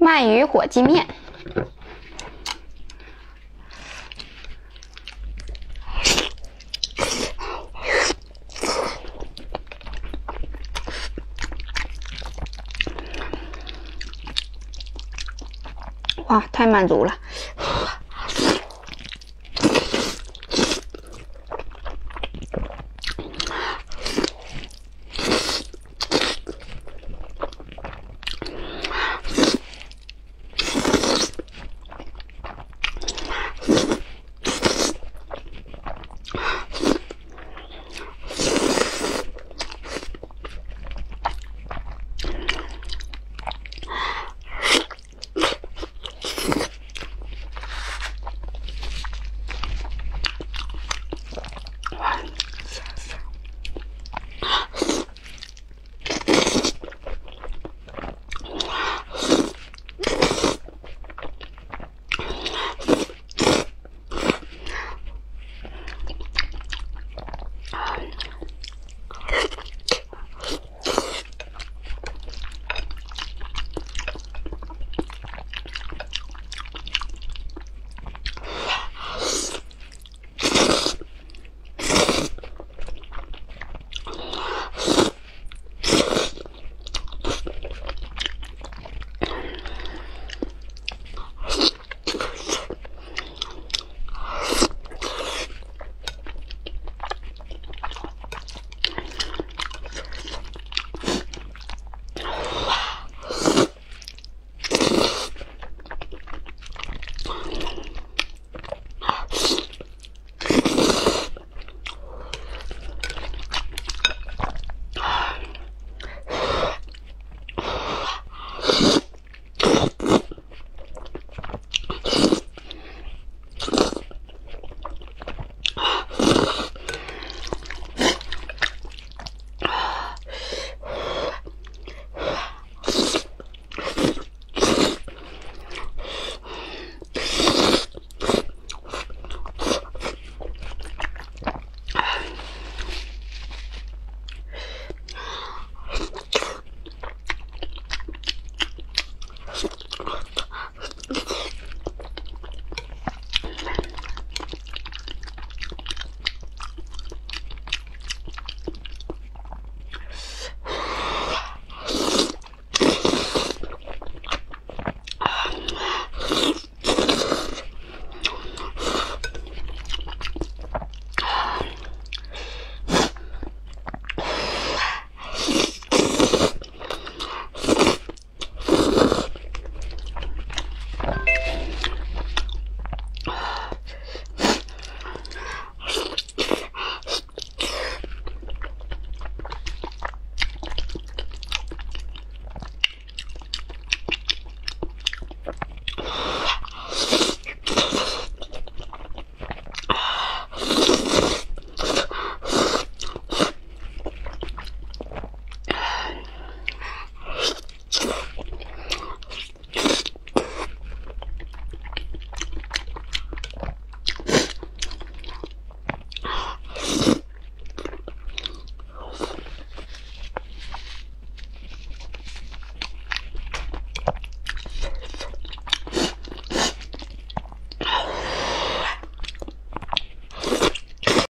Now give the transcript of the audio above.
鳗鱼火鸡面。哇太满足了。